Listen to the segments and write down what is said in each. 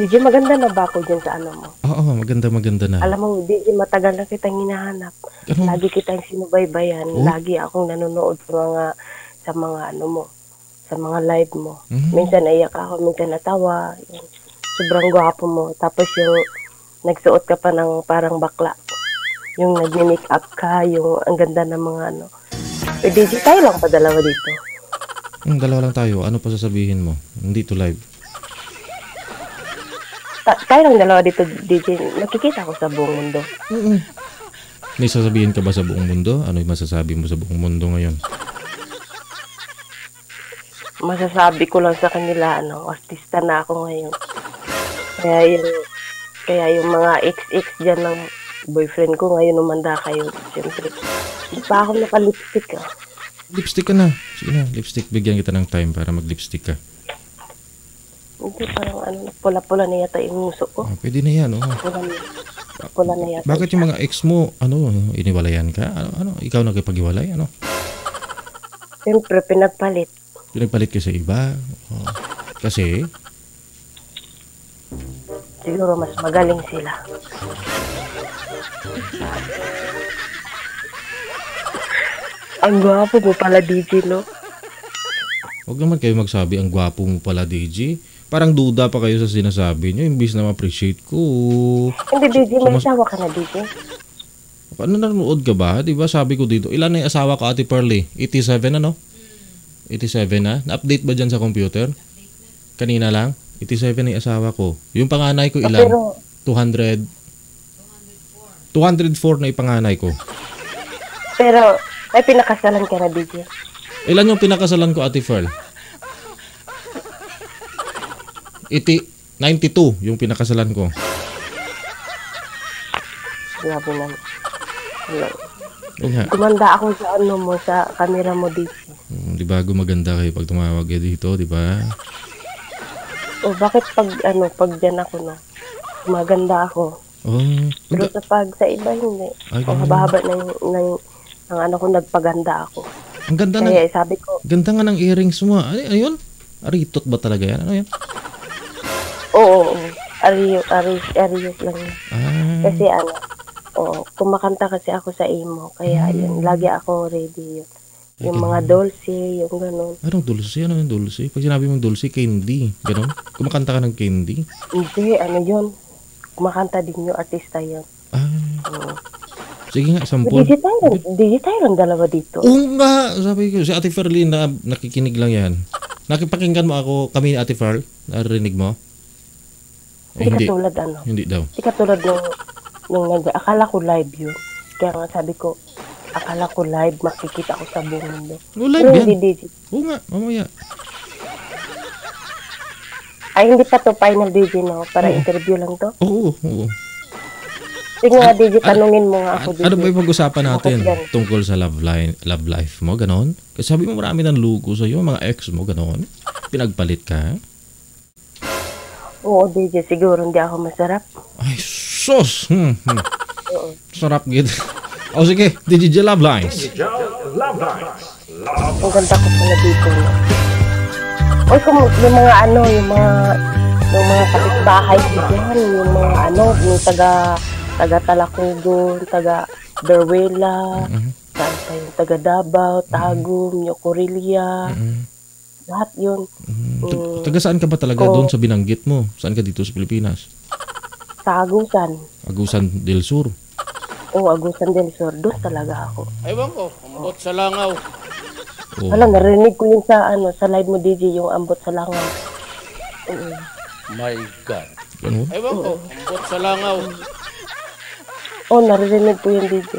DJ, maganda na ba ako dyan sa ano mo? Oo, maganda maganda na. Alam mo, DJ, matagal na kitang hinahanap. Ano? Lagi kitang sinubaybayan. Oh? Lagi akong nanonood sa mga, sa mga ano mo, sa mga live mo. Mhm. Minsan naiyak ako, minsan natawa. Yung sobrang gwapo mo. Tapos yung nagsuot ka pa ng parang bakla. Yung nag-make up ka, yung ang ganda ng mga ano. Eh, DJ, tayo lang pa dalawa dito. Hmm, dalawa lang tayo. Ano pa sasabihin mo? Hindi to live. Ta- tayo lang dalawa dito, DJ. Nakikita ko sa buong mundo. Oo. May sasabihin ka ba sa buong mundo? Ano yung masasabi mo sa buong mundo ngayon? masasabi ko lang sa kanila, ano, artista na ako ngayon. Kaya yung, kaya yung mga ex-ex dyan ng boyfriend ko ngayon umanda kayo. Siyempre, hindi pa ako naka-lipstick ah. Lipstick ka na. Sige na, lipstick. Bigyan kita ng time para mag-lipstick ka. Hindi parang ano, pula-pula na yata yung muso ko. Ah, pwede na yan. Oh. Pula na, pula na yata. Bakit yung mga ex mo, ano, iniwalayan ka? Ano, ano ikaw nagpag-iwalay? Ano? Siyempre, pinagpalit. Pinagpalit ka sa iba? Oh. Kasi, Siguro mas magaling sila. Ang gwapo mo pala, DJ, no? Huwag naman kayo magsabi ang gwapo mo pala, DJ. Parang duda pa kayo sa sinasabi nyo, imbis na ma-appreciate ko. Hindi, DJ, may asawa ka na, DJ. Ano nanonood ka ba? Di ba sabi ko dito, ilan na yung asawa ko, Ate Pearly? 87 ano? 87 na? Na-update ba dyan sa computer? Kanina lang? 87 na yung asawa ko. Yung panganay ko ilan? Pero, 200? 204 na yung panganay ko. pero, may pinakasalan ka na, DJ. Ilan yung pinakasalan ko, Ate Pearl? 80, 92 yung pinakasalan ko. Grabe. Oo nga. Gumanda ako sa ano mo, sa camera mo, DJ. Hmm, di ba gumaganda kayo pag tumawag kayo dito, di ba? O, bakit pag, ano, pag dyan ako, no? Maganda ako. Oh, Pero sa pag sa iba, hindi. Ay, o, haba-haba ng, ng, ng ano ko, nagpaganda ako. ang ganda ng Kaya sabi ko, ganda nga ng earrings mo. ah. Ay, ayun. Aritot ba talaga yan? Ano yan? Oo, oo, ariyo, ariyo, ariyo lang yun. Ah, Kasi ano, oo, kumakanta kasi ako sa emo. Kaya yun, lagi akong ready yun. Yung mga dulce, yung ganun. anong dulce? Ano yung dulce? Pag sinabi mong dulce, candy. Ganon? Kumakanta ka ng candy? Hindi, ano yun. Kumakanta din yung artista yun. Ah, Oo. sige nga, sampol. Digital, digital lang dalawa dito. Oo nga, sabi ko, si Ate Ferlin na nakikinig lang yan. Nakipakinggan mo ako, kami ni Ate Ferl, narinig mo? Hindi hindi, katulad ano. hindi daw. Hindi katulad nung, nung nag, akala ko live yun. Kaya nga sabi ko, akala ko live, makikita ko sa buong mundo. Oh, live Pero yan. hindi digit. Oo nga, mamaya. Ay, hindi pa to final DJ, no? Para interview lang to. Oo, oo. Sige nga, DJ, tanungin mo nga ako, DJ. ano ba yung pag-usapan natin tungkol sa love, line, love life mo, ganon? Kasi sabi mo marami ng lugo sa'yo, mga ex mo, ganon. Pinagpalit ka. Oo, DJ, siguro hindi ako masarap. Ay, sus! Hmm, hmm. Oo. Sarap gid. O sige, DJ Love Lines. Ang ganda ko pala dito, no? Uy, kung yung mga ano, yung mga, yung mga kapitbahay ko dyan, yung mga ano, yung taga, taga Talacugon, taga pa yung taga Davao, Tagum, yung Corelia, Mm, lahat yun. mm. Mm, Taga saan ka ba talaga Oo. doon sa binanggit mo? Saan ka dito sa Pilipinas? sa Agusan. Agusan del Sur. Oo, Agusan del Sur, doon talaga ako. Ewan ko, ambot sa langaw. Oh. Wala, narinig ko yun sa, ano, sa live mo, DJ, yung ambot sa langaw. Oo. My God. Ganun? Ewan ko, ambot sa langaw. Oh, naririnig ko yung DJ.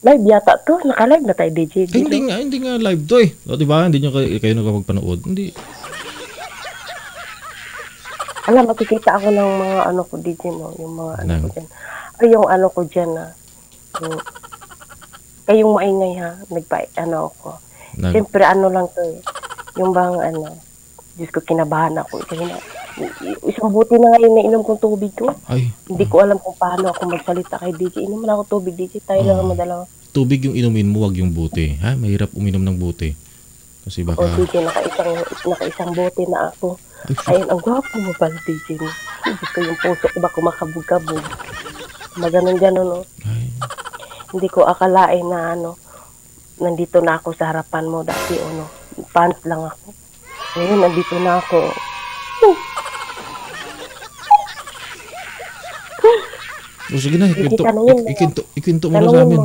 Live yata to. Naka-live na tayo, DJ. Eh, hindi nga, hindi nga live to eh. O, di ba? Hindi nyo kayo, kayo nakapagpanood. Hindi. Alam, makikita ako ng mga ano ko, DJ, no? Yung mga ano Nang- ko dyan. Ay, yung ano ko dyan, na. Yung, kayong maingay, ha? Nagpa, ano ako. Nag, Siyempre, ano lang to, eh. Yung bang, ano, Diyos ko, kinabahan ako. Kasi na, isang buti na ngayon na inom kong tubig ko. ay, Hindi ko alam kung paano ako magsalita kay DJ. Inom na ako tubig, DJ. Tayo lang ang madalawa. tubig yung inumin mo, wag yung buti. Ha? Mahirap uminom ng buti. Kasi O baka, DJ, naka-isang, naka-isang bote na ako. Ay. Ayun, ang gwapo mo pala, DJ. Hindi ko yung puso ko ba kumakabog-kabog. Maganon ganon, no? Ay, Hindi ko akalain na ano, nandito na ako sa harapan mo dati, ano, pants lang ako. Ngayon, nandito na ako. O sige na, ikwento, ikwento, ikwento mo na sa amin.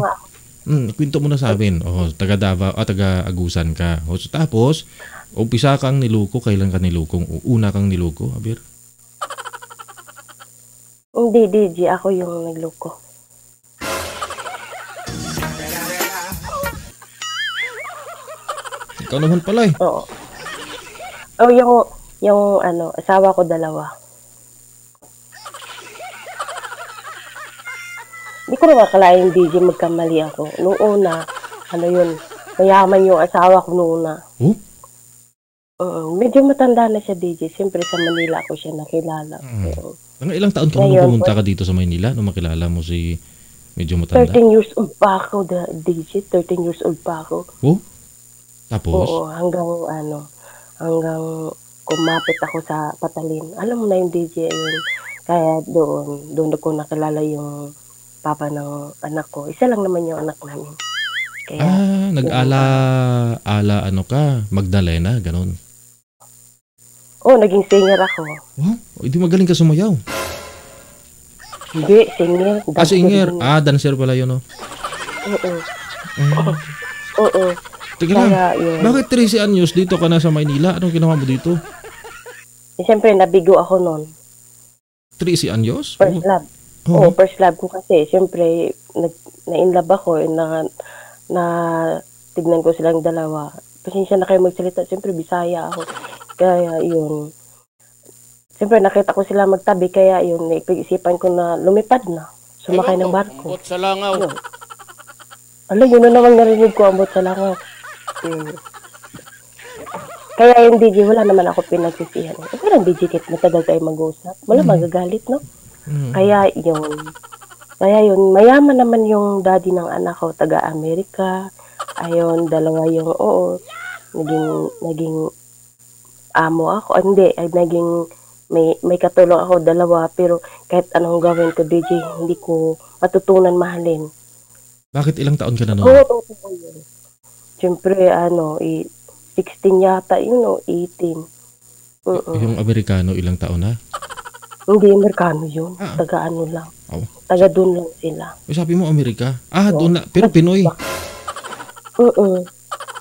Hmm, ikwento mo na sa amin. Oh, taga Davao, ah, taga Agusan ka. O, so, tapos, umpisa kang niluko, kailan ka nilukong? Una kang niluko, Abir? Hindi, DJ, ako yung nagloko. Ikaw naman pala eh. Oo. Oh, yung, yung, ano, asawa ko dalawa. Hindi ko naman akalain, DJ, magkamali ako. Noong una, ano yun, mayaman yung asawa ko noong una. Oh? Oo, medyo matanda na siya, DJ. Siyempre, sa Manila ako siya nakilala. Mm. Oo. Ang ilang taon ka nung pumunta ka dito sa Maynila nung makilala mo si medyo matanda? 13 years old pa ako, da- DJ. 13 years old pa ako. Oh? Tapos? Oo, hanggang ano, hanggang kumapit ako sa Patalin. Alam mo na yung DJ yun. Kaya doon, doon ako nakilala yung papa ng anak ko. Isa lang naman yung anak namin. Kaya, Ah, nag-ala, ala ano ka, Magdalena, ganun. oh, naging singer ako. Oh, hindi magaling ka sumayaw. Hindi, singer. Ah, dancer singer. din. Ah, dancer pala yun, oh. Oo, Ah, oo. Teka lang, yun. bakit 13 anyos dito ka na sa Maynila? Anong ginawa mo dito? Eh, Siyempre, nabigo ako noon. 13 anyos? First love. Oh, Oo, first love ko kasi. Siyempre, nag, na-inlove ako. eh, Na, na tignan ko silang dalawa. Pasensya na kayo magsalita. Siyempre, bisaya ako. Kaya, yun. Siyempre, nakita ko sila magtabi. Kaya, yun, ipag-isipan ko na lumipad na. Sumakay ng barko. Ambot sa langaw. Yun. Ala, yun na naman narinig ko ambot sa langaw. Yun. Kaya yung DJ, wala naman ako pinagsisihan. Eh, parang DJ, kahit matagal tayo mag-usap. Wala magagalit, no? Mm. Kaya yun. Kaya yun, mayaman naman yung daddy ng anak ko, taga Amerika. Ayun, dalawa yung, oo, naging, naging amo ako. Ah, hindi, ay naging, may, may katulong ako, dalawa. Pero kahit anong gawin ko, DJ, hindi ko matutunan mahalin. Bakit ilang taon ka na Oo, noon? totoo yun. Siyempre, ano, i 16 yata yun, o 18. Mm-mm. Yung Amerikano, ilang taon na? Hindi, Amerikano yun. Ah. Taga ano lang. Oh. Taga doon lang sila. Eh, sabi mo Amerika? Ah, doon na. Pero Pinoy. Oo.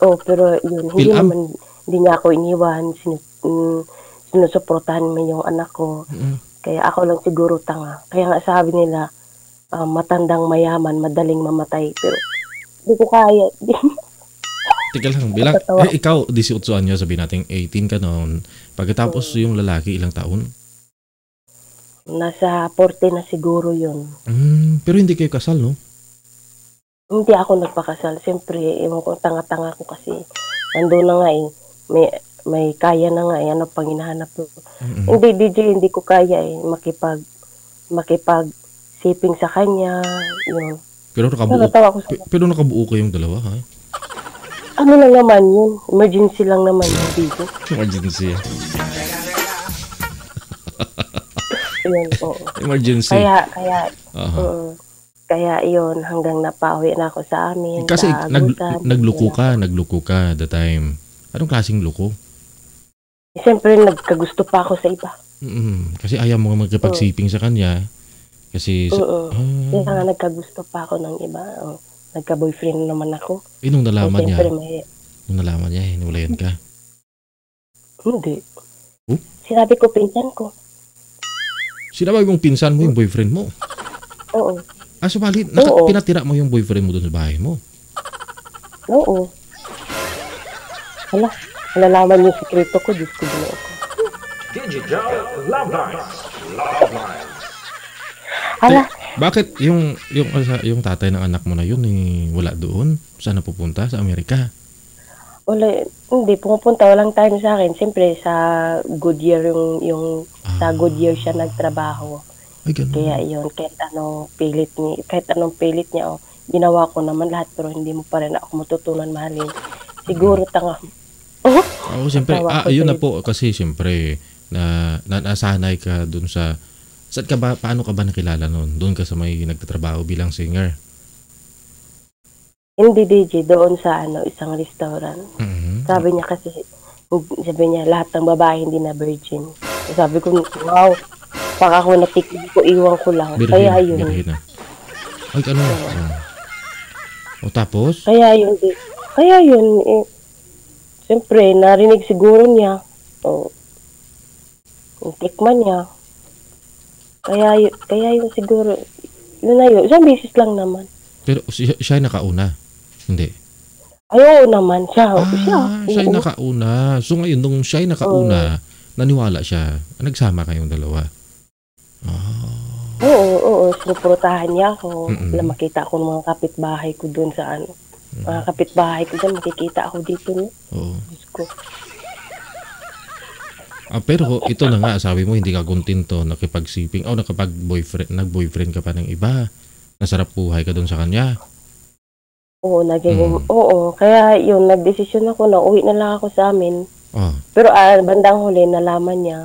Oh, pero yun, hindi Pilam? naman, hindi niya ako iniwan, sinu, mm, sinusuportahan mo yung anak ko. Mm. Kaya ako lang siguro tanga. Kaya nga sabi nila, ah, matandang mayaman, madaling mamatay. Pero, hindi ko kaya. Teka lang, bilang, eh, ikaw, 18 anyo, sabi natin 18 ka noon. Pagkatapos yung lalaki, ilang taon? Nasa 40 na siguro yun. Mm, pero hindi kayo kasal, no? Hindi ako nagpakasal. Siyempre, ewan ko, tanga-tanga ko kasi. Nandun na nga eh. May, may kaya na nga eh. Ano pang hinahanap ko. Mm-mm. Hindi, DJ, hindi ko kaya eh. Makipag, makipag siping sa kanya. Yun. Pero nakabuo, ko sa... pe- pero nakabuo kayong dalawa, ha? Ano lang naman yun? Emergency lang naman yung DJ. Emergency. Yun, oo. Emergency. Kaya, kaya, Aha. oo. kaya yun, hanggang napauwi na ako sa amin. Kasi nag, nagluko ka, nagluko ka the time. Anong klaseng luko? Siyempre, nagkagusto pa ako sa iba. Mm, kasi ayaw mo magkipagsiping sa kanya. Kasi, sa, Oo. Kaya ah, nga nagkagusto pa ako ng iba. Oh. Nagka-boyfriend naman ako. eh, nung nalaman So, niya, siyempre, may, nung nalaman niya, hinulayan ka. Hindi. Oh? Sinabi ko, pinsan ko. Sinabi mong pinsan mo yung boyfriend mo. Oo. Ah, sumali, naka, Oo. pinatira mo yung boyfriend mo doon sa bahay mo. Oo. Hala, nalalaman yung sikreto ko. Diyos ko, ginoo ko. Digital Love Lines. Love Lines. Hala, Bakit yung yung yung tatay ng anak mo na yun eh, wala doon? Saan napupunta? Sa Amerika? Wala, hindi, pumupunta, walang time sa akin. Siyempre, sa Goodyear yung, yung sa Goodyear siya nagtrabaho. Ay, ganun. Kaya yun, kahit anong pilit niya, kahit anong pilit niya, oh, ginawa ko naman lahat, pero hindi mo pa rin ako matutunan mahalin. Siguro tanga. Oh, Oo, siyempre. Tawa Ah, ayun na po. Kasi siyempre, na, na nasanay ka dun sa saan ka ba paano ka ba nakilala noon? Doon ka sa may nagtatrabaho bilang singer. Hindi DJ, doon sa ano, isang restaurant. Mhm. Sabi niya kasi, sabi niya, lahat ng babae hindi na virgin. Sabi ko, wow, pag ako natikim ko, iwan ko lang. Birhen, Kaya yun, birhen na. Ay, ano? Oh. O tapos? kaya yun, di- kaya yun, eh, siyempre, narinig siguro niya, o, yung tikman niya. Kaya, yun, kaya yun siguro, yun na yun, isang beses lang naman. Pero siya, siya nakauna. Hindi. Ayaw naman siya, Ah, siya. siya ay oo. nakauna. So ngayon, nung siya ay nakauna, naniwala siya. Nagsama kayong dalawa. Ah. Oo, oo, sinuprotahan niya ako. Mm-mm. Wala makita ako ng mga kapitbahay ko doon sa ano. Mga kapitbahay ko doon, makikita ako dito. No? Oo. Diyos ko. Ah, pero ito na nga, sabi mo hindi ka kontento nakipagsiping o nakapag-boyfriend, nag-boyfriend ka pa ng iba. Nasarap buhay ka doon sa kanya. Oo, naging, Mm. oo. Kaya yun, nagdesisyon ako na uwi na lang ako sa amin. Oh. Pero ah, bandang huli, nalaman niya.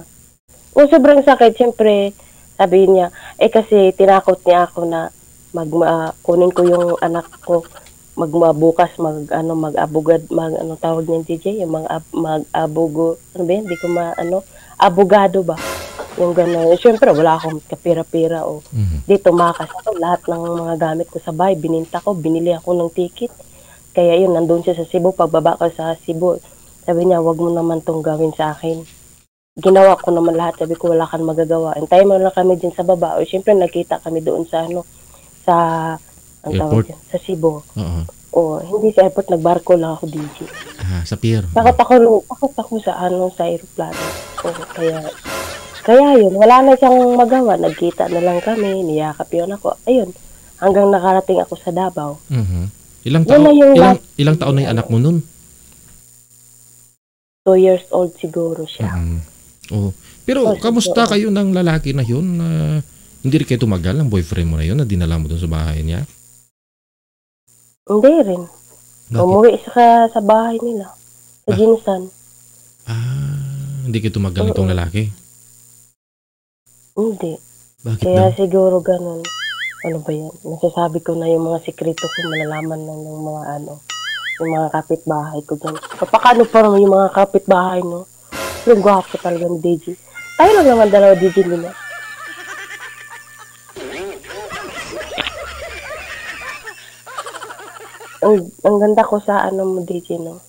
O, sobrang sakit. Siyempre, sabi niya, eh kasi tinakot niya ako na mag, ma- kunin ko yung anak ko mag ma- bukas mag ano mag abogad mag ano tawag niyan DJ yung mag ab- mag abogo ano ba yan di ko ma ano abogado ba yung gano'n syempre wala akong kapira-pira o Mhm. di tumakas ako. Lahat ng mga gamit ko sa bahay bininta ko. Binili ako ng ticket. Kaya yun nandun siya sa Cebu. Pagbaba ko sa Cebu sabi niya wag mo naman tong gawin sa akin. Ginawa ko naman lahat. Sabi ko wala kang magagawa. Antayin mo lang kami din sa baba. O syempre nakita kami doon sa ano sa ang tawag dyan, sa Cebu. Oo. o hindi sa airport nagbarko lang ako DJ Ah, sa pier. takot ako takot ako sa ano sa aeroplano. O kaya kaya yun wala na siyang magawa nagkita na lang kami niyakap yun ako ayun hanggang nakarating ako sa Davao Mhm. Ilang taon na yung ilang, last- ilang taon na yung anak mo nun? two years old siguro siya Mhm. Oo. Pero Oh, kamusta oo. kayo ng lalaki na yun? na hindi rin kayo tumagal ng boyfriend mo na yun na dinala mo doon sa bahay niya? hindi rin Bakit? umuwi sa sa bahay nila sa Ah. Jinsan Ah, hindi kayo tumagal nitong lalaki? Hindi Bakit Kaya daw? siguro ganun. Ano ba yan? Nasasabi ko na yung mga sikreto ko, malalaman na ng mga ano, yung mga kapitbahay ko dyan. Kapakano pa naman yung mga kapitbahay, no? Yung gwapo talaga ni DJ. Tayo lang naman dalawa DJ nila. Ang, ang ganda ko sa ano mo DJ, no?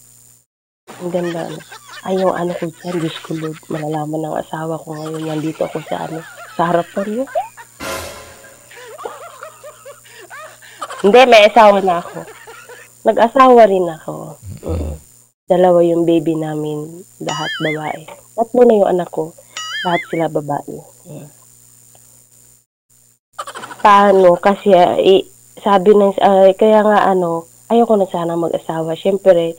Ang ganda, ano? Ay, yung ano ko dyan, Diyos ko Lord, malalaman ng asawa ko ngayon, nandito ako sa ano, sa harapan mo. Hindi, may asawa na ako. Nag-asawa rin ako. Oo. Dalawa yung baby namin, lahat babae. Tatlo na yung anak ko, lahat sila babae. Mm. Paano? Kasi, i- sabi ng, ah, kaya nga ano, ayoko na sana mag-asawa. Siyempre,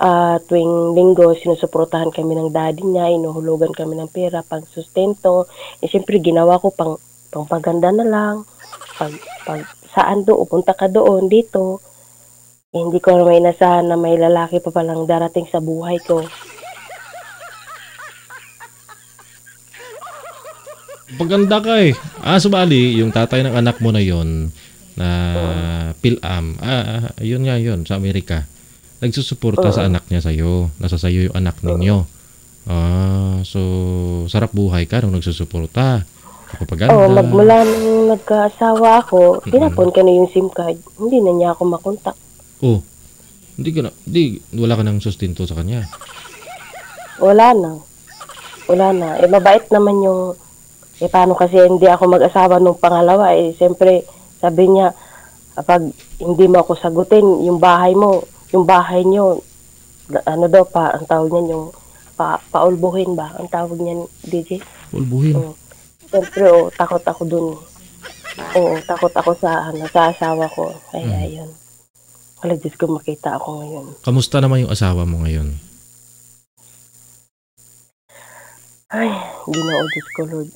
ah, tuwing linggo, sinusuportahan kami ng daddy niya, inuhulugan kami ng pera, pang sustento. Eh, siyempre, ginawa ko pang, pang paganda na lang. Pag, pag saan doon, punta ka doon, dito. Eh, hindi ko may inasahan na may lalaki pa palang darating sa buhay ko. Paganda ka eh. Ah, subali, yung tatay ng anak mo na yon na Pilam, ah, ah, yun nga yun, sa Amerika. Nagsusuporta sa anak niya sa'yo. Nasa sa'yo yung anak ninyo. Ah, so, sarap buhay ka nung nagsusuporta. Kapaganda. Oo, magmula nung nagkaasawa ako, pinapon ka na yung SIM card. Hindi na niya ako makontak. Oh, hindi ka na, hindi, wala ka ng sustento sa kanya. Wala na. Wala na. Eh, mabait naman yung... Eh, paano kasi hindi ako mag-asawa nung pangalawa? Eh, siyempre, sabi niya, kapag hindi mo ako sagutin, yung bahay mo, yung bahay niyo, na- ano daw pa, ang tawag niyan, yung pa, paulbuhin ba? Ang tawag niyan, DJ? Ulbuhin. Oo. Siyempre, oh, takot ako dun. Oo, takot ako sa, ano, sa asawa ko. Kaya, yun. Wala, Diyos ko, makita ako ngayon. Kamusta naman yung asawa mo ngayon? Ay, ginoo, Diyos ko, Lord.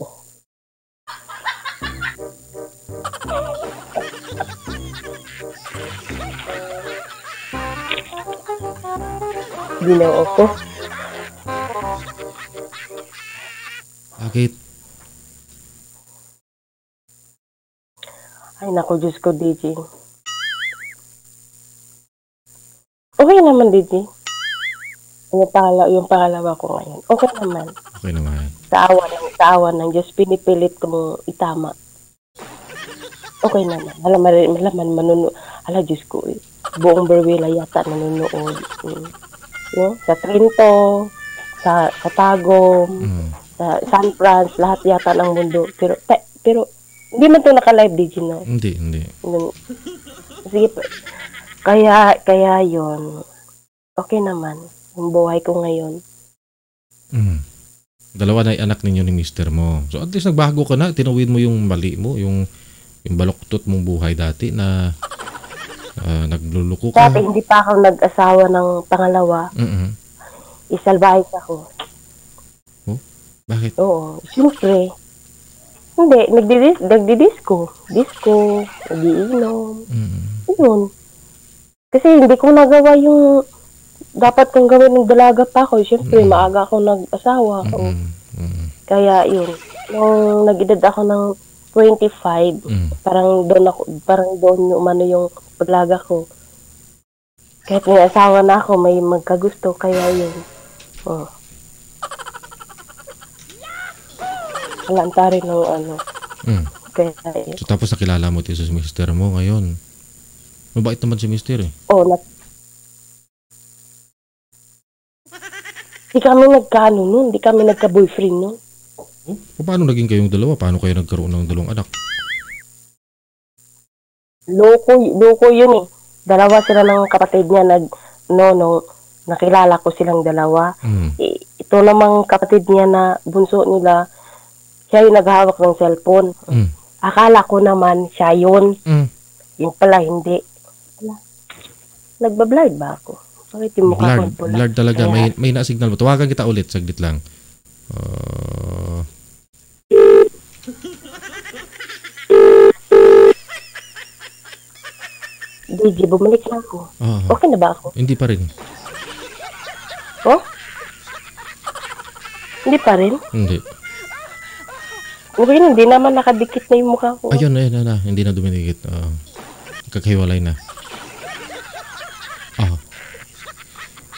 Ginoo ko. Bakit? Ay, naku, Diyos ko, DJ. Okay naman, DJ. Yung, pangalawa, yung pangalawa ko ngayon. Okay naman. Okay naman. Sa awa ng, sa awa ng Diyos, pinipilit kong itama. Okay naman. Alam, malaman, manuno. Ala, Diyos ko, eh. Buong Berwila yata nanonood. Mm. No? Sa Trinto, sa, sa Tagum, Mm. sa San Franz, lahat yata ng mundo. Pero, te, pero, hindi man ito naka-live, DJ, no? Hindi, hindi. Nun- Sige. Kaya, kaya yon okay naman. Yung buhay ko ngayon. Mm. Dalawa na yung anak ninyo ni mister mo. So at least nagbago ka na, tinuwid mo yung mali mo, yung yung baloktot mong buhay dati na ah, nagluluko ka. Dati hindi pa ako nag-asawa ng pangalawa. Mm-mm. Isalbayis ako. Bakit? Oo. Siyempre. Hindi. Nagdidis, nagdidisco. Disco. Nagiinom. Mm. Yun. Kasi hindi ko nagawa yung dapat kong gawin ng dalaga pa ako. Siyempre, Mm. maaga ako nag-asawa. Oo. Mm. Mm. Kaya yun. Nung nag-edad ako ng 25, Mm. parang doon ako, parang doon yung umano yung paglaga ko. Kahit may asawa na ako, may magkagusto, kaya yun. Oh. Alanta rin ng ano. Mm. Kaya yun. So tapos nakilala mo ito si mister mo ngayon. Mabait naman si mister eh. Oh, na... Di kami nagkaano nun, di kami nagka-boyfriend nun. Oh, paano naging kayong dalawa? Paano kayo nagkaroon ng dalawang anak? Loko, loko yun eh. Dalawa sila ng kapatid niya nag, no, no, nakilala ko silang dalawa. Mm. I- ito namang kapatid niya na bunso nila, siya yung naghahawak ng cellphone. Mm. Akala ko naman siya yun. Mm. Yung pala, hindi. Nagbablard ba ako? Bakit yung mukha Blurred, ko pula? blurred talaga. Kaya- May, may na-signal mo. Tawagan kita ulit. Saglit lang. Uh, DJ, bumalik na ako. ah, Okay na ba ako? hindi pa rin. Oh? Hindi pa rin? Hindi. Okay, hindi naman nakadikit na yung mukha ko. Ayun, ayun, na, na. Hindi na dumidikit. Uh, kakahiwalay na. Ah.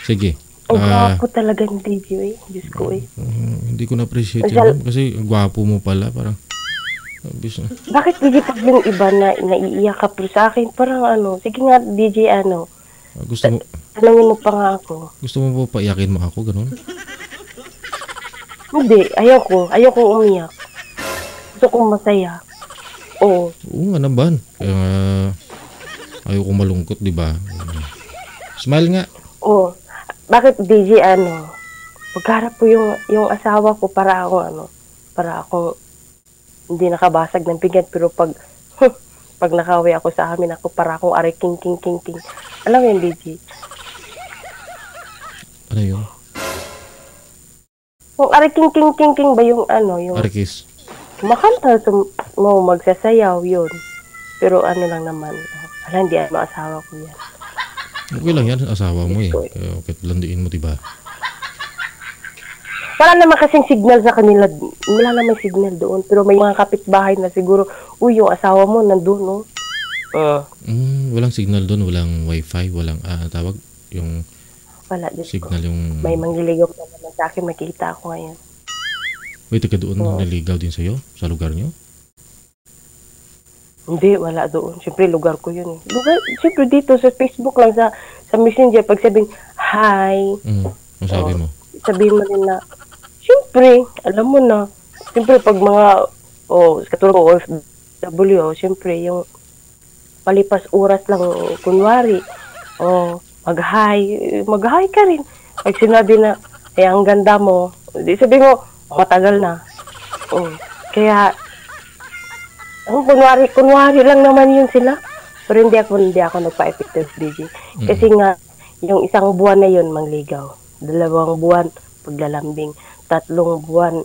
Sige. Ang Ah, gwapo talaga ni DJ eh. Diyos ko eh. mm, hindi ko na-appreciate Asal- yun. Kasi gwapo mo pala. Parang, abis na. Bakit DJ pag yung iba na naiiyak ka pero sa akin, parang ano, sige nga DJ ano, Ah, gusto mo, tanongin mo pa nga ako. gusto mo ba paiyakin mo ako? Ganun? Hindi, ayaw ko, ayaw ko umiyak. Gusto kong masaya. Oo. Oo nga naman. Kaya nga, ayaw ko malungkot, di ba? Smile nga. Oo. Bakit DJ ano, pagharap ko yung, yung asawa ko para ako ano, para ako hindi nakabasag ng bigat pero pag pag nakawi ako sa amin ako para akong ari king king king king. Alam mo yun, DJ? Ano yun? Yung ari king king king king ba yung ano, yung Arikis. makanta tum- mo magsasayaw yun. Pero ano lang naman, oh, ala hindi ano asawa ko yan. Okay lang yan, asawa mo eh. Kaya okay, landiin mo, di ba? Wala naman kasing signal sa kanila. Wala naman signal doon. Pero may mga kapitbahay na siguro, uy, yung asawa mo nandun, no? Uh, Mm, walang signal doon, walang wifi, walang ah, tawag, yung wala, Diyos ko. signal yung... May mangliligaw na naman sa akin, makikita ako ngayon. Wait, taga doon Oo. naligaw din sa'yo? Sa lugar nyo? Hindi, wala doon. Siyempre, lugar ko yun. eh. Lugar, siyempre dito sa Facebook lang, sa, sa Messenger, pag sabing, hi, Mm, ang sabi mo? sabihin mo rin na, siyempre, alam mo na, siyempre pag mga, oh, katulad ko, OFW, oh, siyempre, yung palipas oras lang, kunwari, oh, mag-hi, mag-hi ka rin. Pag sinabi na, eh, ang ganda mo, di sabi mo, matagal na. Oh, kaya, ang kunwari, kunwari lang naman yun sila. Pero hindi ako, hindi ako nagpa-effective DJ. Kasi nga, yung isang buwan na yun, mangligaw. Dalawang buwan, paglalambing. Tatlong buwan,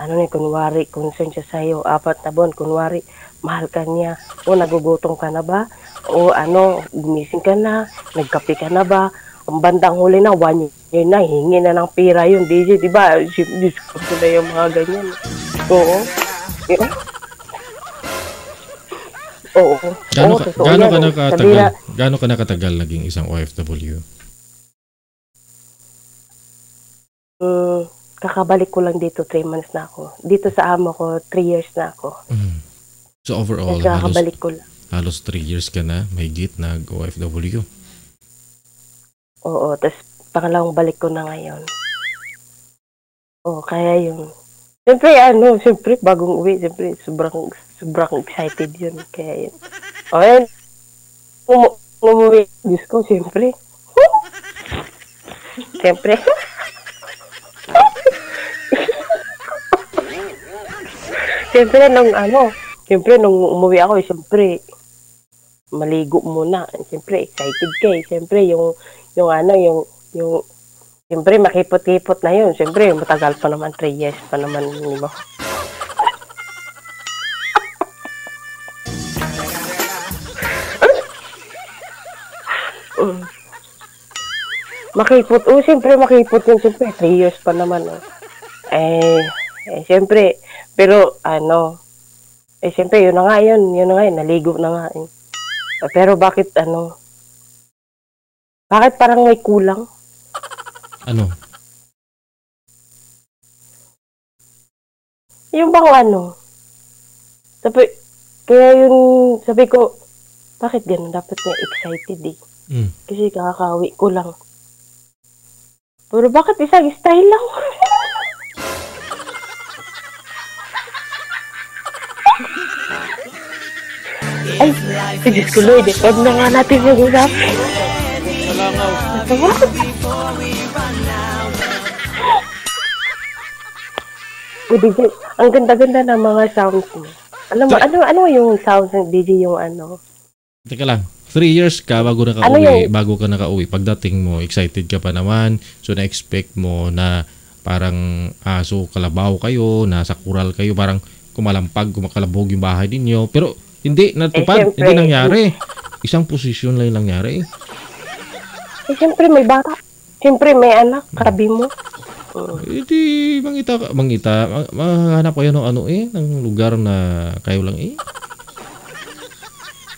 ano na, kunwari, concern siya sa'yo. Apat na buwan, kunwari, mahal ka niya. O, nagugutom ka na ba? O, ano, gumising ka na? Nagkape ka na ba? ang bandang huli na, one year na, hingi na ng pera yun, DJ, di ba? Ko na yung mga ganyan. Oo. Yeah. Oo. Gaano ka, totoo gaano yan, ka nakatagal? Sabi na, Gaano ka nakatagal naging isang OFW? mm, kakabalik ko lang dito, 3 months na ako. Dito sa amo ko, 3 years na ako. Mm. So overall, halos, Nagkakabalik ko lang. halos 3 years ka na, may git nag OFW. Oo, tapos pangalawang balik ko na ngayon. Oo, kaya yung... Siyempre, ano, siyempre, bagong uwi, siyempre, sobrang, sobrang excited yun. Kaya yun. O, yan. Um, umuwi, Diyos ko, siyempre. siyempre. siyempre, nung ano, siyempre, nung umuwi ako, siyempre, maligo muna. Siyempre, excited ka eh. Siyempre, yung, yung ano, yung, yung, siyempre, makipot-kipot na yun. Siyempre, matagal pa naman, 3 years pa naman, di? Mm. Makipot, oh, siyempre, makipot yun. Siyempre, 3 years pa naman, oh. Eh, eh, siyempre, pero, ano, eh, siyempre, yun na nga yun, yun na nga yun, naligo na nga, eh. Pero bakit ano? Bakit parang may kulang? Ano? Yung bang ano? Sabi, kaya yun, sabi ko, bakit ganun? Dapat nga excited eh. Mm. Kasi kakakawi ko lang. Pero bakit isang style lang? Ay, si Diyos ko Lord, eh. Huwag na nga natin mag-usap. Sa langaw. Natawa. O DJ, ang ganda-ganda ng mga sounds mo. Ano mo, ano, ano yung sounds ng DJ yung ano? Teka lang. 3 years ka bago nakauwi, Ano yung- bago ka nakauwi. Pagdating mo, excited ka pa naman. So na-expect mo na parang aso kalabaw kayo, nasa kural kayo, parang kumalampag, kumakalabog yung bahay ninyo. Pero hindi natupad, Eh, hindi nangyari. Isang posisyon lang yung nangyari. Eh, siyempre may bata. Siyempre may anak, karabi mo. Eh di, mangita, mangita, ma- mahanap kayo ng ano eh, ng lugar na kayo lang eh.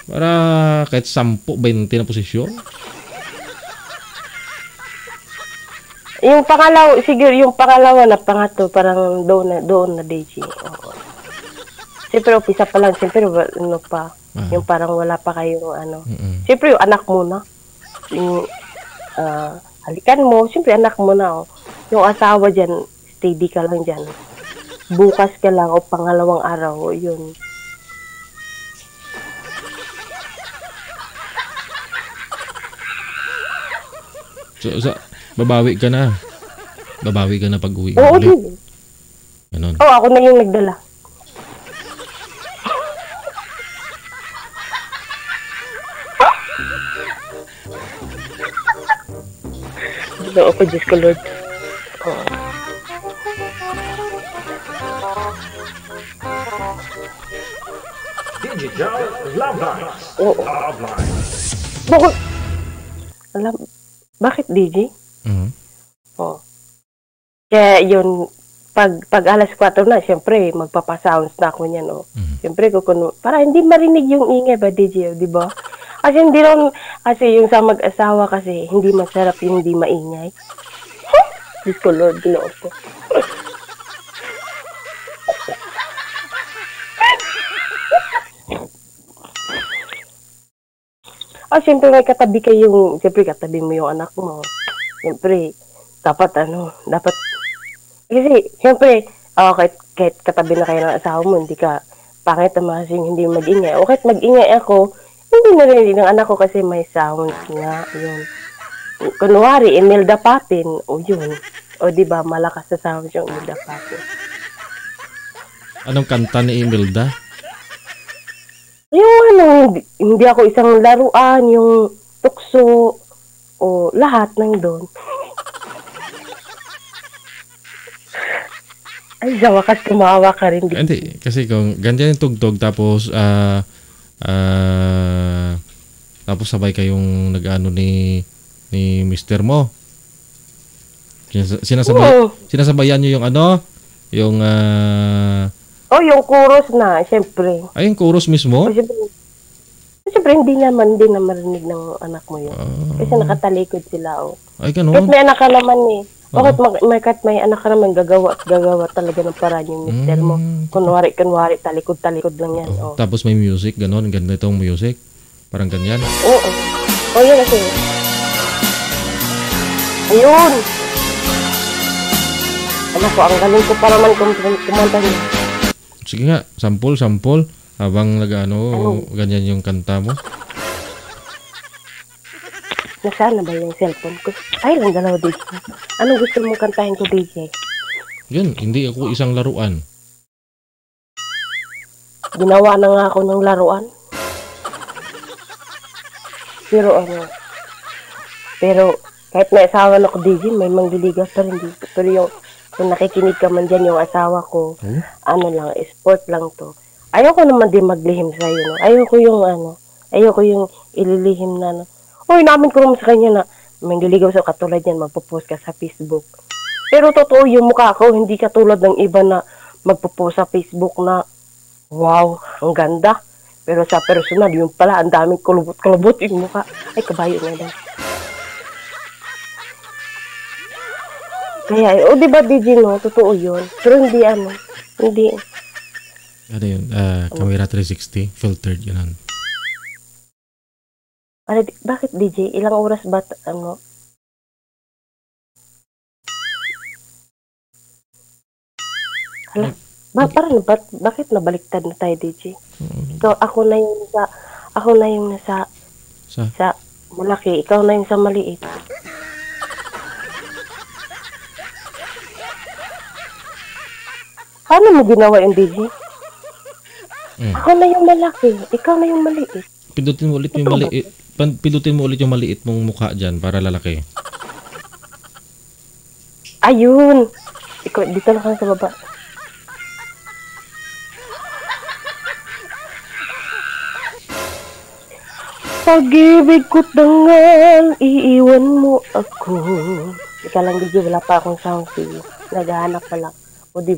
Para kahit 10, 20 na posisyon. Yung pangalawa, siguro yung pangalawa na pangatlo, parang doon na, doon na DJ. Oo. Siyempre, upisa pa lang, siyempre, ano pa, Ah. yung parang wala pa kayong ano. Mm-mm. Siyempre, yung anak mo na. Yung, ah, halikan mo, siyempre, anak mo na. Oh. Yung asawa dyan, steady ka lang dyan. Bukas ka lang o pangalawang araw, yun. So, so, babawi ka na. Babawi ka na pag uwi Oo, ulit. din. Ganon. Oo, ako na yung nagdala. Oo ako, Diyos ko, Lord. Oo. Digital Love Lines. Oo. Love Lines. Bakit? Alam, bakit, DJ? Mhm. Oo. Kaya yun, pag, pag alas 4 na, siyempre, magpapasounds na ako niyan, oh. Mhm. Siyempre, kukuno, para hindi marinig yung ingay ba, DJ, oh, di ba? Kasi hindi ron, kasi yung sa mag-asawa kasi, hindi masarap yung hindi maingay. Diyos ko, Lord, ginoo ko. Ah, siyempre may katabi kayong, siyempre katabi mo yung anak mo. Siyempre, dapat ano, dapat, kasi, siyempre, ah, kahit, kahit katabi na kayo ng asawa mo, hindi ka, pangit naman kasi hindi mag-ingay. O kahit mag-ingay ako, hindi narinig ng anak ko kasi may sound nga, yun. Kunwari, Imelda Patin, o yun. O di ba malakas sa sound yung Imelda Patin. Anong kanta ni Imelda? Yung ano, hindi, hindi ako isang laruan, yung tukso, o lahat ng doon. Ay, sa wakas tumawa ka rin. Di. Hindi, kasi kung ganyan yung tugtog tapos ah ah tapos sabay kayong nag-ano ni ni mister mo. Sinas- Sinasabay, Oo. sinasabayan nyo yung ano? Yung, ah, Oh, yung chorus na, syempre. ay, yung chorus mismo? Oh, syempre, syempre, hindi naman, hindi na marinig ng anak mo yun. Ah, Kasi nakatalikod sila, oh. ay, Kahit ganun. may anak ka naman eh. Bakit mag, may, kahit may anak ka naman, gagawa at gagawa talaga ng paraan yung mister mo. Mm. Kunwari, kunwari, talikod-talikod lang yan. Oh. Tapos may music, ganun. Ganda itong music. Parang ganyan. Oo. Oh, yun kasi. Ayun! Alam ko, ang galing ko pa naman kum- kumanta niya. Sige nga, sample, sample. Habang nag-ano, ganyan yung kanta mo. Nasaan na ba yung cellphone ko? Ay, lang dalawa, DJ. Anong gusto mong kantahin ko, DJ? Yun, hindi ako isang laruan. Ginawa na nga ako ng laruan. Pero ano, pero kahit may asawa na ko, DJ, may mangliligaw pa rin dito. Pero yung, kung nakikinig ka man dyan, yung asawa ko, Oh? ano lang, sport lang to. Ayoko naman din maglihim sa'yo, no? Ayoko yung ano, ayoko yung ililihim na, no? Uy, namin ko naman sa kanya na mangliligaw sa katulad yan, magpo-post ka sa Facebook. Pero totoo yung mukha ko, hindi katulad ng iba na magpo-post sa Facebook na, wow, ang ganda. Pero sa personal, yung pala, ang daming kulubot-kulubot yung mukha. Ay, kabayo na lang. Kaya, o di ba, DJ, no? Totoo yun. Pero hindi, ano, hindi, Ano yun? ah, camera 360, filtered, ganun. Ano, di- bakit DJ? Ilang oras ba, ano? Hala, ba, parang, ba, bakit nabaliktad na tayo, DJ? So, ako na yung sa, ako na yung nasa, Sa, sa malaki, ikaw na yung sa maliit. Paano mo ginawa yung DJ? Mm. Ako na yung malaki, ikaw na yung maliit. pindutin mo ulit yung maliit. pan- Pindutin mo ulit yung maliit mong mukha dyan para lalaki. Ayun! Ikaw, dito lang ka sa baba. Pag-ibig ko't dangal, iiwan mo ako. Ika lang, DJ, wala pa akong sound fee. Naghahanap pa lang. O, di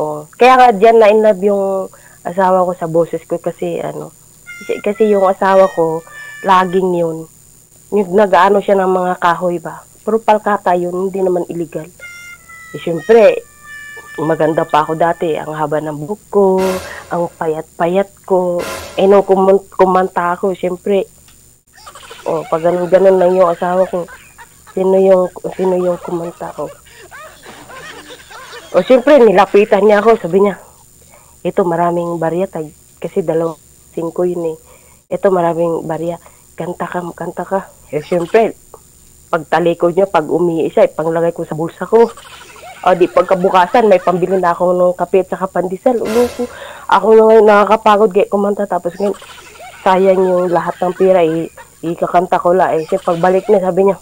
ba? O, kaya nga dyan na in love yung asawa ko sa boses ko kasi, ano, kasi, yung asawa ko, laging yun. Yung nag-ano siya ng mga kahoy ba? Pero palkata yun, hindi naman illegal. Eh, syempre, maganda pa ako dati. Ang haba ng buhok ko, ang payat-payat ko. Eh, nung kumun- kumanta ako, syempre, oh, pag ganun-ganun lang yung asawa ko, sino yung, sino yung kumanta ko. O, syempre, nilapitan niya ako, sabi niya, ito maraming barya, tag, kasi dalawang singko yun eh. Ito maraming barya, kanta ka, kanta ka. Eh, syempre, pag talikod niya, pag umiisa, ipanglagay ko sa bulsa ko. O di pagkabukasan, may pambili na ako ng kape at saka pandesal. Ulo ko. Ako na ngayon nakakapagod kaya kumanta. Tapos ngayon, sayang yung lahat ng pira. I, ikakanta ko la. Eh, siya pagbalik na, sabi niya,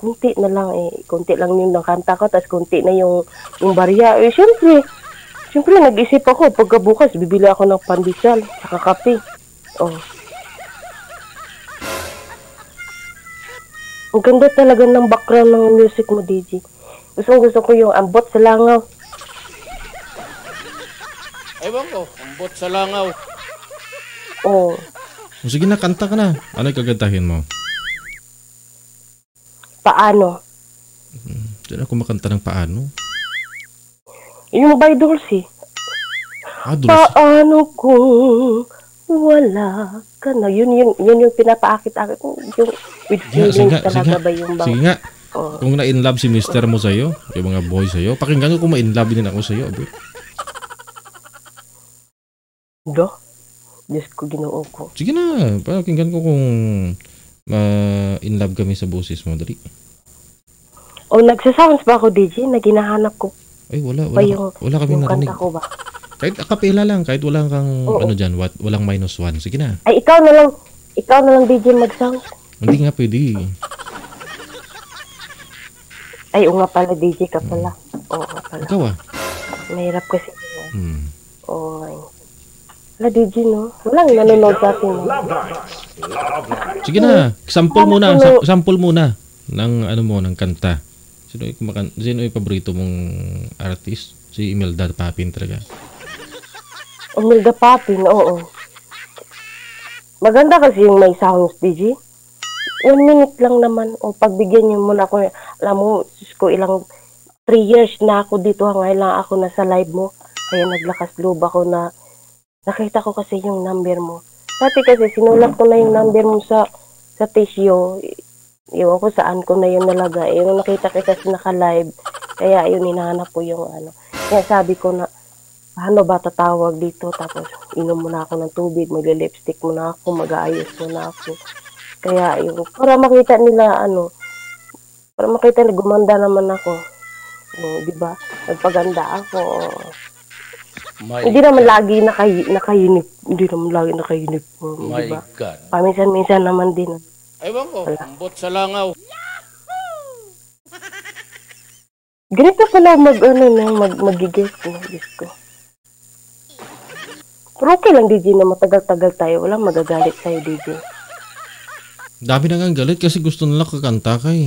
kunti na lang eh. Kunti lang yung nakanta ko. Tapos kunti na yung, yung barya. Eh, syempre. Syempre, nag-isip ako. Pagkabukas, bibili ako ng pandesal. Saka kape. Oh. Ang ganda talaga ng background ng music mo, DJ. Gusto gusto ko yung ambot sa langaw. Ewan ko, ambot sa langaw. Oh. O, sige na, kanta ka na. Ano yung kagantahin mo? Paano? Diyan ako makanta ng paano. Yung by Dulce. Ah, dulas. Paano kung wala ka na? Yun, yun, yun yung pinapaakit-akit. Yung with Sige nga, sige feelings nga, sige talaga nga. ba yung bang... Sige nga. Oh. Kung na-inlove si mister mo sa'yo, yung mga boy sa'yo, pakinggan ko kung ma-inlove din ako sa'yo. Abi. Do? Diyos ko, ginoo ko. Sige na, pakinggan ko kung ma-inlove kami sa boses mo. Dali. O, Oh, nagsasounds ba ako, DJ, na ginahanap ko Ay, wala. Wala, yung, wala kami yung narinig. kanta ko ba? Kahit akapela lang, kahit wala kang, Oo. ano dyan, what, walang minus one. Sige na. Ay, ikaw na lang, ikaw na lang, DJ, mag-sound. Hindi nga pwede. Ay, oo nga pala, DJ ka pala. Oo nga pala. Ikaw ah. Mahirap kasi. Hmm. Oo nga. Wala, DJ, no? Walang nanonood sa atin. Sige na, sample muna, sa- sample muna. ng ano mo, ng kanta. Sino yung, kumakan- sino yung paborito mong artist? Si Imelda Papin talaga. Umilda Papin, oo. Maganda kasi yung may sounds, DJ. One minute lang naman. O pagbigyan niyo muna ako. Alam mo, ko, ilang three years na ako dito. Ngayon lang ako nasa live mo. Kaya naglakas loob ako na nakita ko kasi yung number mo. Dati kasi sinulat ko na yung number mo sa sa tissue. Iwan ko saan ko na yun nalagay. Yung nakita kita sa naka-live. Kaya yun, hinahanap ko yung ano. Kaya sabi ko na, paano ba tatawag dito? Tapos, inom muna ako ng tubig, magle-lipstick muna ako, mag-aayos muna ako. Kaya, yung, para makita nila, ano, para makita nila, gumanda naman ako. Oh, di ba? Nagpaganda ako. My Hindi naman lagi nakay, nakayinip. Hindi naman lagi nakayinip. Oh, My di ba? God. Paminsan-minsan naman din. Ewan ko, ambot sa langaw. Ganito pala mag, ano, no, mag, magigis, no, Diyos ko. Pero okay lang, DJ, na matagal-tagal tayo. Walang magagalit sa'yo, DJ. Dami na nga galit kasi gusto nila kakanta ka eh.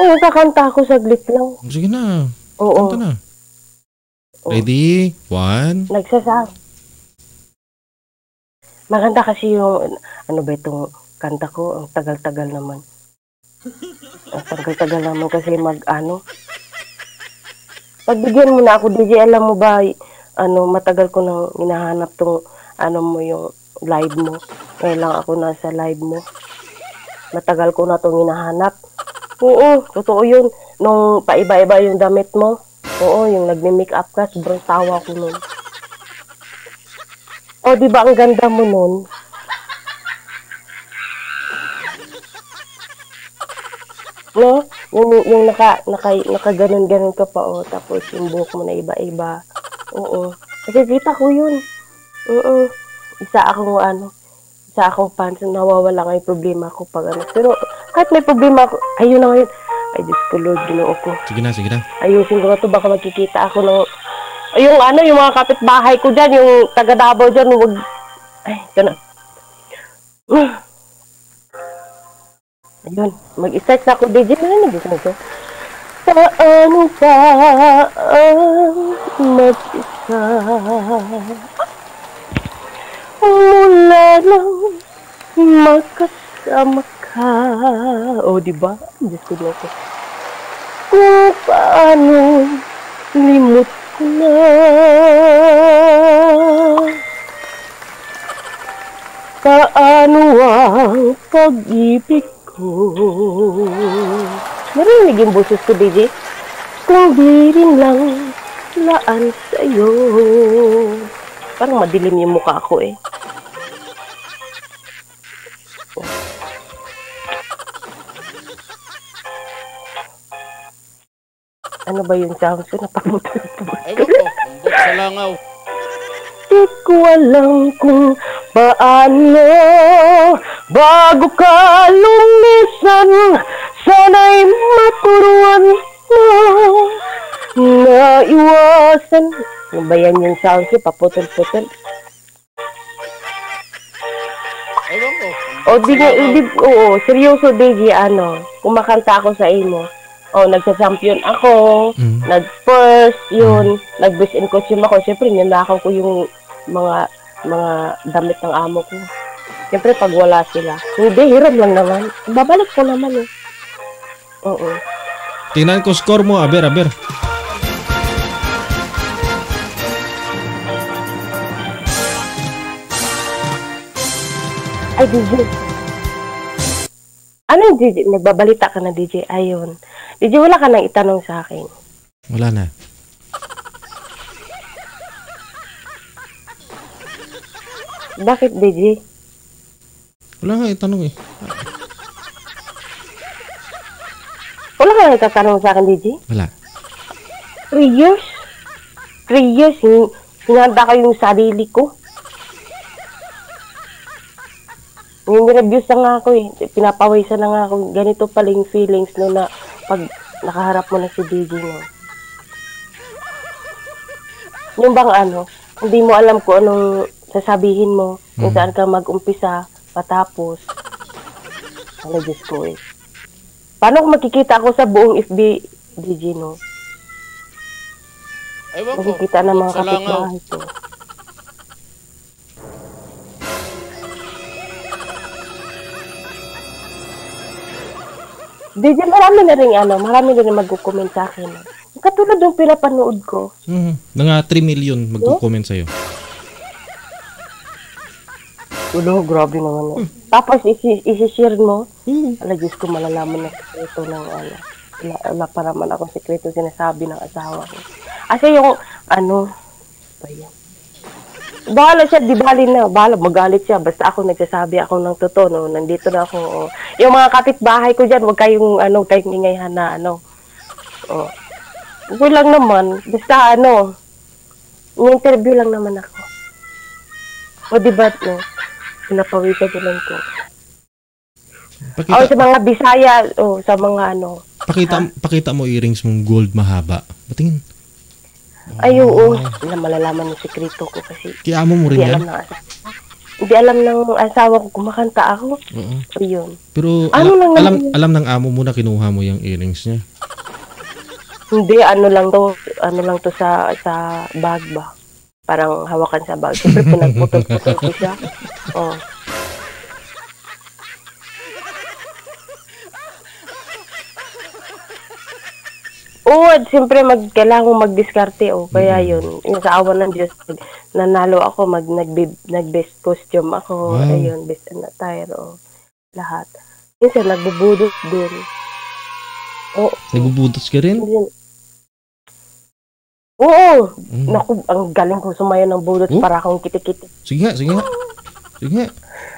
Oo, kakanta ako saglit lang. Sige na, Oo. kanta na. Ready? One. Nagsasa. Maganda kasi yung, ano ba itong kanta ko, ang tagal-tagal naman. Ang tagal-tagal naman kasi mag, ano. Pagbigyan mo na ako, DJ, alam mo ba, ano, matagal ko nang hinahanap tong, ano mo, yung live mo. Ngayon lang ako nasa live mo. Matagal ko na tong hinahanap. Oo, totoo yun. Nung paiba-iba yung damit mo. Oo, yung nagme-make up ka, sobrang tawa ko nun. O, di ba ang ganda mo nun? No? Yung, yung naka, naka, naka ganun-ganun ka pa, oh. Tapos yung buhok mo na iba-iba. Oo. Kasi kita ko yun. Oo. Isa akong ano, isa akong fans, nawawala nga yung problema ko pag ano. Pero kahit may problema ako, ayun na ngayon. Ay, Diyos ko, Lord, ginoo ko. Sige na, sige na. Ayusin ko na to, baka magkikita ako ng... Ay, Yung ano, yung mga kapitbahay ko dyan, yung taga Davao dyan, wag... Ay, ito na. Ayun, mag-start na ako, DJ. Ano na gusto ko? Paano ba ang mag-isa? Mula nang magkasama ka. O, di ba? Diyos ko ko. Kung paano limot ko na. Paano ang pag-ibig ko? Narinig yung boses ko, DJ? Kung di rin lang laan sa'yo. Parang madilim yung mukha ko eh. Ano ba yung sounds ko? Napaputol Ewan ko, ambot sa langaw. Di ko alam kung paano? Bago ka lumisan sana'y maturuan mo. Na iwasan ano ba yan yung sound ko? Paputol-putol. Ewan ko, o di nga di, oo seryoso DJ ano? Kumakanta ako sa imo o nagsa-champion ako Mm. nag-first, yun, nag-best in costume ako. Siyempre, ninakaw ko yung mga mga damit ng amo ko. Siyempre, pag wala sila. Hindi, hiram lang naman. Babalik ko naman eh. Oo. Tingnan ko score mo, aber, aber. Ay, DJ. Ano yung DJ? Nagbabalita ka na, DJ. Ayun. DJ, wala ka nang itanong sa akin. Wala na. Bakit, DJ? Wala nga itanong eh. Wala ka nang itatanong sa akin, DJ? Wala. Three years? Three years, hinanda ko yung sarili ko. Nire-reviews na nga ako eh. Pinapawisan na nga ako. Ganito pala yung feelings no na pag nakaharap mo na si DJ mo. Yung bang ano, hindi mo alam kung anong sasabihin mo, kung saan ka mag-umpisa, patapos. Ano, Diyos ko eh. Paano kung makikita ako sa buong FB, DG, no? Ewan ko. Makikita ng mga kapitbahay ko. DJ, marami na rin, ano, marami na rin mag-comment sa akin. Katulad ng pinapanood ko. Mhm. Mga 3 million magko-comment sa'yo. Ulo, grabe naman. eh. Tapos, isi- isi-share mo. Mhm. Ala, Diyos ko, malalaman na sekreto ng, ano, wala, wala pa naman ako sekreto sinasabi ng asawa ko. Kasi yung, ano, ba yan? Bahala siya, di bali na, bahala, magalit siya. Basta ako nagsasabi ako ng totoo, no? nandito na ako. oh. Yung mga kapitbahay ko dyan, huwag kayong, ano, kayong ingayhan na, ano. Oh. Okay lang naman, basta, ano, in-interview lang naman ako. O, di ba, no? Pinapawisan ko lang ko. Pakita, O, sa mga Bisaya, o, sa mga, ano, pakita, pakita mo earrings mong gold mahaba. Patingin. Ay, oo. Wala malalaman yung sekreto ko kasi Kaya mo mo rin yan. alam asawa. Hindi alam ng asawa ko kumakanta ako. Oo. O yun. Pero Ano ala- lang alam, yun? alam ng amo mo na kinuha mo yung earrings niya. Hindi, ano lang to, ano lang to sa sa bag ba? Parang hawakan sa bag. Siyempre, pinagputol-putol ko siya. Oh. Oo, at siyempre mag, kailangan mag-diskarte, oh. Kaya yun, yung sa awa ng Diyos, nanalo ako, mag, nag, nag-best costume ako, Wow. ayun, best attire, oh. Lahat. Minsan, nagbubudot din. Oo, Nagbubutas ka rin? yun. Oo, Mm. Naku, ang galing ko sumayo ng budot Oh? para akong kitikiti. Sige nga, sige nga. Sige nga.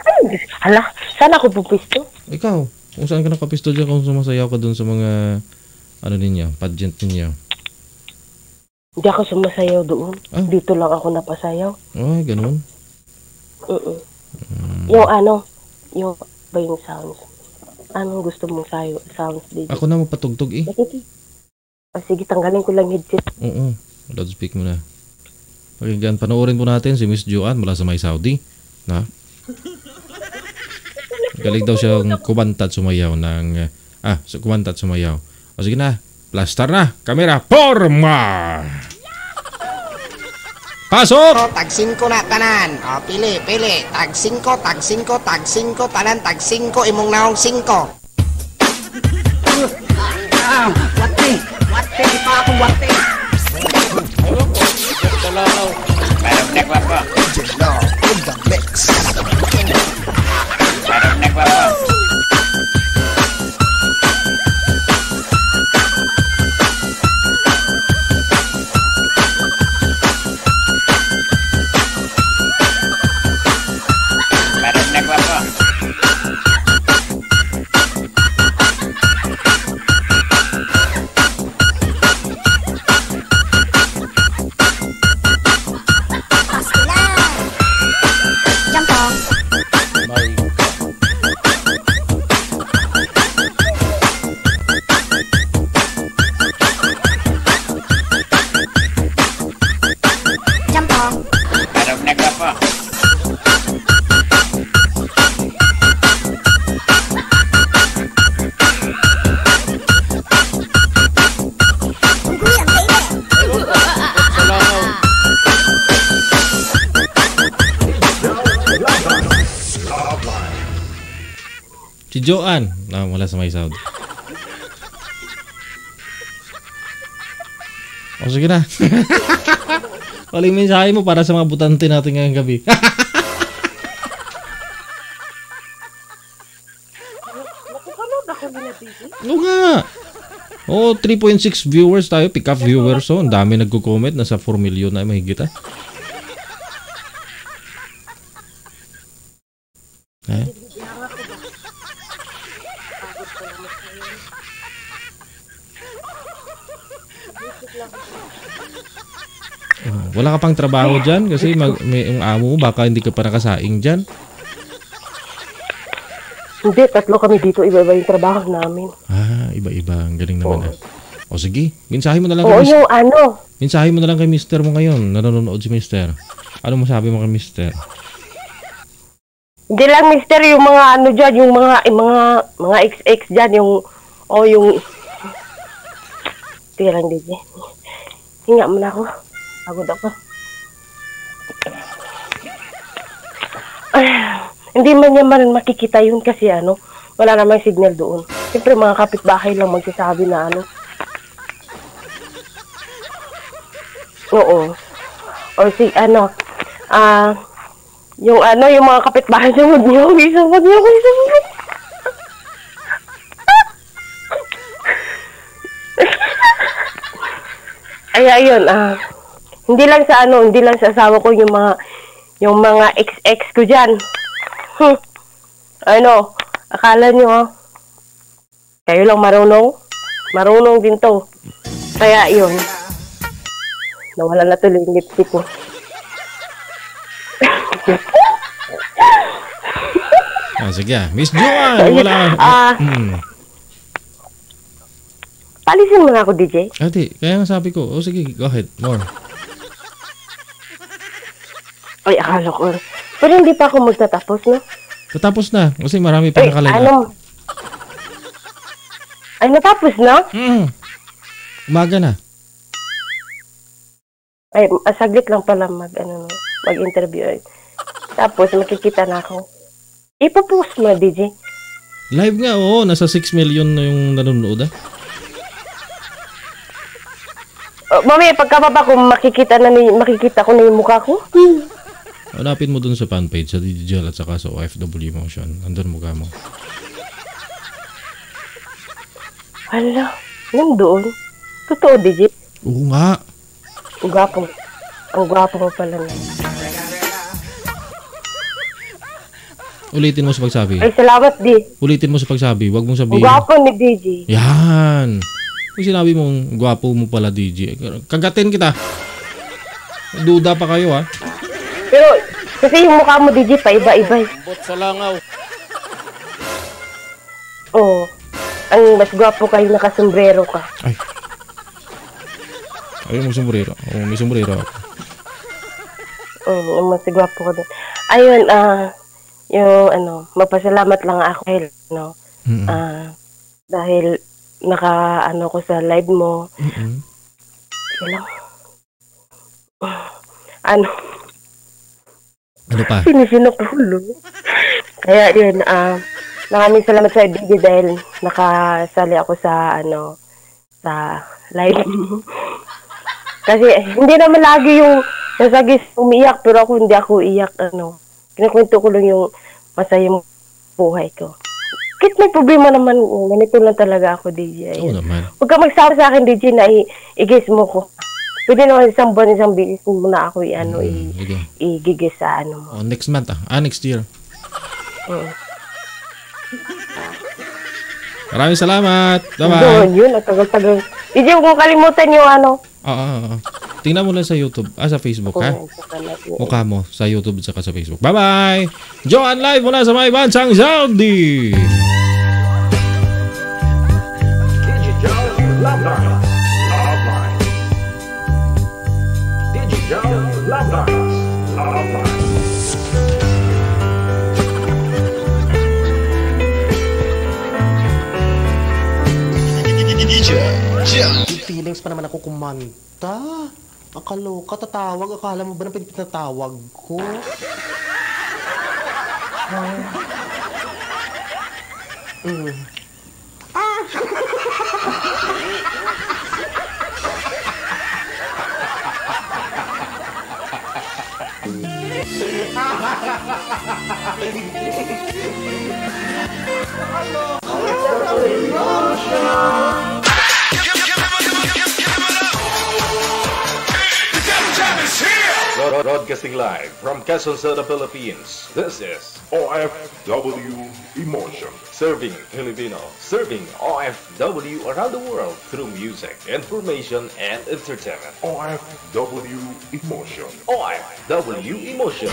Ay, hala, sana ako pupisto. Ikaw, kung saan ka nakapisto dyan kung sumasayaw ka dun sa mga ano ninyo, pageant ninyo. Hindi ako sumasayaw doon. Ah. Dito lang ako napasayaw. Ay, ganun. Mm Yung ano, yung ba yung sounds? Anong gusto mong sayo, sounds dito? Ako na mapatugtog eh. Sige. O sige, tanggalin ko lang headset. Oo. Loudspeak mo na. Pakinggan, panoorin po natin si Miss Joanne mula sa may Saudi. Na? Galing daw siyang kumanta at sumayaw ng... Ah, kumanta at sumayaw. O sige na, plaster na. Kamera, forma! Pasok! O, tag 5 na tanan. O, pili, pili. Tag 5, tag 5, tag 5, tanan, tag 5, imong naong 5. Ewan ko. Ambot sa langaw. May sa may Saudi. O sige na. Walang mensahe mo para sa mga butante natin ngayong gabi. Oo nga. Oo, 3.6 viewers tayo. Pick up viewers. So, ang dami nagko-comment. Nasa 4 million na mahigit ah. Eh? Wala ka pang trabaho dyan kasi mag, may, yung amo mo baka hindi ka pa nakasaing dyan. Hindi, tatlo kami dito. Iba-iba yung trabaho namin. Ah, iba-iba. Ang galing naman ah. O sige, mensahe mo na lang Oo, kay, yung ano. mensahe mo na lang kay mister mo ngayon. Nanonood si mister. Ano masabi mo kay mister? Hindi lang mister yung mga ano dyan, yung mga yung mga mga XX dyan, yung o yung Tira lang DJ. Hinga mo na ako. Pagod ako. Ay, hindi man niya man makikita yun kasi ano, wala namang signal doon. Siyempre mga kapitbahay lang magsasabi na ano. Oo. O si ano, ah, yung ano, yung mga kapitbahay niya, wag niyo, isa, wag niyo, isa, wag Ay, ayun, ah, hindi lang sa ano, hindi lang sa asawa ko yung mga, yung mga ex-ex ko dyan. Hmm. Ano, akala nyo, ah, kayo lang marunong? Marunong din to. Kaya yun, nawala na tuloy yung lipstick ko. Ah, sige ah. Miss Joanne, wala. Ah. Hmm. Palisin mo na ako, DJ. Ate, kaya nga sabi ko, oh sige, go ahead, more. Ay, akala ko. Pero hindi pa ako magtatapos, no? Tatapos na, kasi marami pa nakalala. ano? Ay, natapos na? Mm. Umaga na. Ay, ah, saglit lang pala mag, ano, no, mag-interview. Ay. Tapos, makikita na ako. Ipapost mo DJ. Live nga, oo. Nasa 6 million na yung nanonood ah. Oh, mamaya, pagkababa ko, makikita na ni, makikita ko na yung mukha ko. Hanapin mo dun sa fanpage sa DJL at saka sa OFW Motion. Andun mukha mo. Hala, nandoon. Totoo, DJ. Oo nga. Ang gwapo. Ang gwapo mo pala na. Ulitin mo sa pagsabi. Ay, salamat, di. Ulitin mo sa pagsabi. Huwag mong Ang sabihin. gwapo ni DJ. Yan. Kung sinabi mong gwapo mo pala DJ, kagatin kita. Duda pa kayo ah. Pero, kasi yung mukha mo, DJ, pa iba-iba. eh. Bot sa langaw. Oo. Ang mas gwapo kayo nakasombrero ka. Ay. Ayaw mo sombrero. Oo, may sombrero ako. Oo, ang mas gwapo ka doon. Ayun, ah, yung ano, magpasalamat lang ako dahil, no, Mm-mm. ah, dahil naka, ano ko sa live mo, Mm-mm. wala. Ano, Ano pa? sinisinok ulo. Kaya yun, ah, maraming salamat sa DJ dahil nakasali ako sa, ano, sa live mo. Kasi hindi naman lagi yung nasagis umiyak, pero ako hindi ako iyak, ano. Kinakwento ko lang yung masayang buhay ko. Kahit may problema naman, ganito lang talaga ako, DJ. Oo naman. Huwag ka magsabi sa akin, DJ, na i-guess mo ko. Pwede naman isang buwan, isang bilis mo na ako i-ano, Mm, i- sige. i-gigis sa ano mo. Oh, next month ah. Ah, next year. Oo. Maraming salamat. Bye-bye. Doon, yun, ang tagal-tagal. Huwag mo kalimutan yung ano. Oo, oo, oo. Tingnan mo lang sa YouTube. Ah, sa Facebook ha? Mukha mo sa YouTube at saka sa Facebook. Bye-bye! Joan Live mula sa may bansang Saudi! Ako kumanta. Akaloka, tatawag. Akala mo ba na pinatawag ko? Mm. Broad- Broadcasting live from Quezon City, Philippines. This is OFW Emotion. Serving Filipino, serving OFW around the world through music, information, and entertainment. OFW Emotion. OFW Emotion.